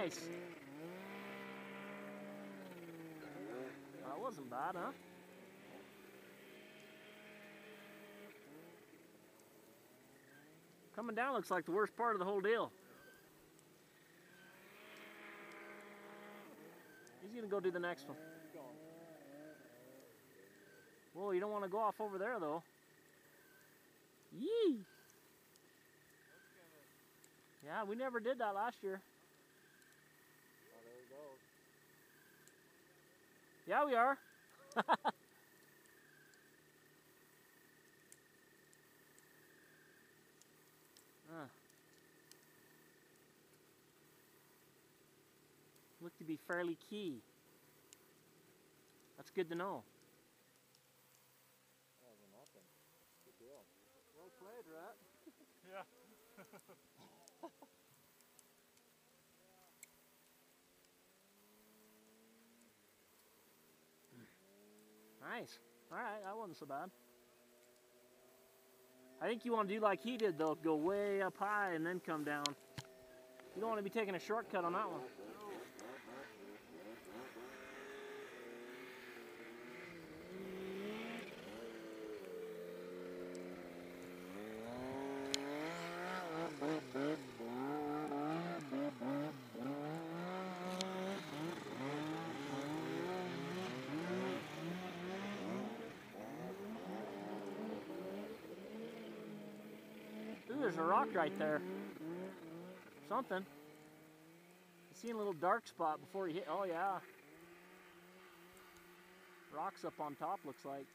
Nice. That wasn't bad, huh? Coming down looks like the worst part of the whole deal. He's gonna go do the next one. Well, you don't want to go off over there though. Yee! Yeah, we never did that last year. Oh, there he goes. Yeah, we are. uh. Look to be fairly key. That's good to know. That wasn't nothing. Good deal. Well played, Rat. Yeah. Nice. All right, that wasn't so bad. I think you want to do like he did though, go way up high and then come down. You don't want to be taking a shortcut on that one. There's a rock right there. Something. I seen a little dark spot before you hit. Oh yeah. Rocks up on top looks like.